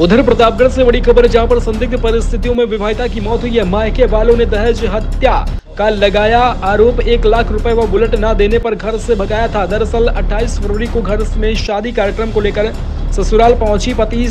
उधर प्रतापगढ़ से बड़ी खबर जहाँ पर संदिग्ध परिस्थितियों में विवाहिता की मौत हुई है। मायके वालों ने दहेज हत्या का लगाया आरोप। एक लाख रुपए व बुलेट न देने पर घर से भगाया था। दरअसल 28 फरवरी को घर में शादी कार्यक्रम को लेकर ससुराल पहुँची पति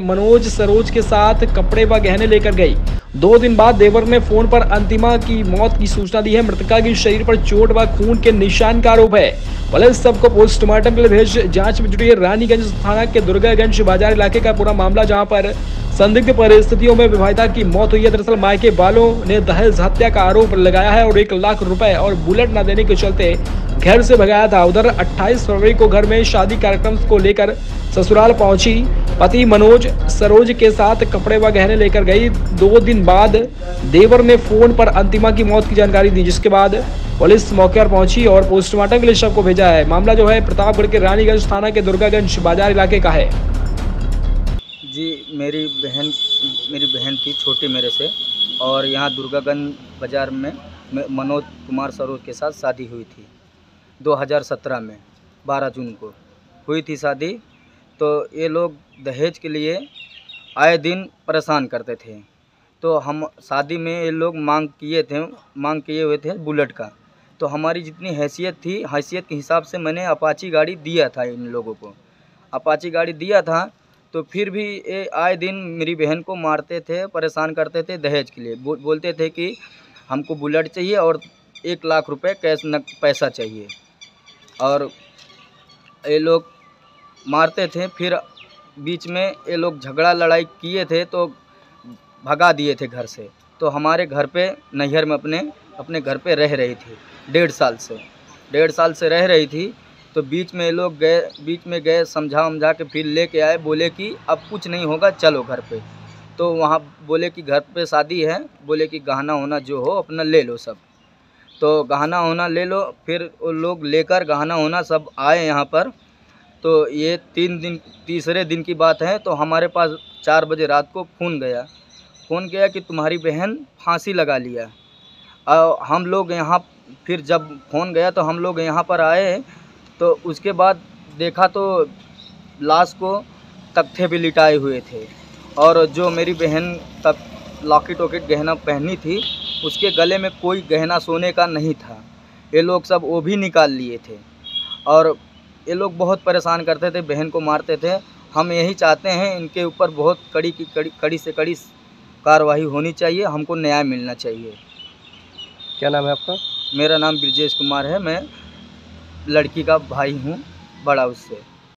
मनोज सरोज के साथ कपड़े व गहने लेकर गई। दो दिन बाद देवर ने फ़ोन पर अंतिमा की मौत की सूचना दी है। मृतका के शरीर पर चोट व खून के निशान का आरोप है। पुलिस सबको पोस्टमार्टम के लिए भेज जाँच में जुटी है। रानीगंज थाना के दुर्गागंज बाज़ार इलाके का पूरा मामला, जहाँ पर संदिग्ध परिस्थितियों में विवाहिता की मौत हुई है। दरअसल मायके वालों ने दहेज हत्या का आरोप लगाया है और एक लाख रुपए और बुलेट न देने के चलते घर से भगाया था। उधर 28 फरवरी को घर में शादी कार्यक्रम को लेकर ससुराल पहुँची पति मनोज सरोज के साथ कपड़े व गहने लेकर गई। दो दिन बाद देवर ने फ़ोन पर अंतिमा की मौत की जानकारी दी, जिसके बाद पुलिस मौके पर पहुँची और पोस्टमार्टम के लिए शव को भेजा है। मामला जो है प्रतापगढ़ के रानीगंज थाना के दुर्गागंज बाज़ार इलाके का है। जी, मेरी बहन मेरी बहन थी छोटी मेरे से और यहाँ दुर्गागंज बाज़ार में मनोज कुमार सरोज के साथ शादी हुई थी 2017 में 12 जून को। हुई थी शादी तो ये लोग दहेज के लिए आए दिन परेशान करते थे। तो हम शादी में ये लोग मांग किए थे, मांग किए हुए थे बुलेट का। तो हमारी जितनी हैसियत थी, हैसियत के हिसाब से मैंने अपाची गाड़ी दिया था इन लोगों को। अपाची गाड़ी दिया था तो फिर भी ये आए दिन मेरी बहन को मारते थे परेशान करते थे दहेज के लिए। बो, बोलते थे कि हमको बुलेट चाहिए और एक लाख रुपए कैश न पैसा चाहिए। और ये लोग मारते थे फिर बीच में ये लोग झगड़ा लड़ाई किए थे तो भगा दिए थे घर से। तो हमारे घर पे नैहर में अपने अपने घर पे रह रही थी डेढ़ साल से। डेढ़ साल से रह रही थी तो बीच में लोग गए, बीच में गए, समझा उमझा के फिर लेके आए, बोले कि अब कुछ नहीं होगा, चलो घर पे। तो वहाँ बोले कि घर पे शादी है, बोले कि गहना होना जो हो अपना ले लो सब। तो गहना होना ले लो, फिर वो लोग लेकर गहना होना सब आए यहाँ पर। तो ये तीन दिन, तीसरे दिन की बात है तो हमारे पास चार बजे रात को फ़ोन गया। फ़ोन गया कि तुम्हारी बहन फांसी लगा लिया। और हम लोग यहाँ, फिर जब फ़ोन गया तो हम लोग यहाँ पर आए तो उसके बाद देखा तो लाश को तख्ते भी लिटाए हुए थे। और जो मेरी बहन तक लॉकेट वॉकेट गहना पहनी थी उसके गले में कोई गहना सोने का नहीं था। ये लोग सब वो भी निकाल लिए थे। और ये लोग बहुत परेशान करते थे बहन को मारते थे। हम यही चाहते हैं इनके ऊपर बहुत कड़ी की कड़ी कड़ी से कड़ी कार्रवाई होनी चाहिए हमको न्याय मिलना चाहिए। क्या नाम है आपका? मेरा नाम ब्रजेश कुमार है मैं लड़की का भाई हूँ बड़ा उससे।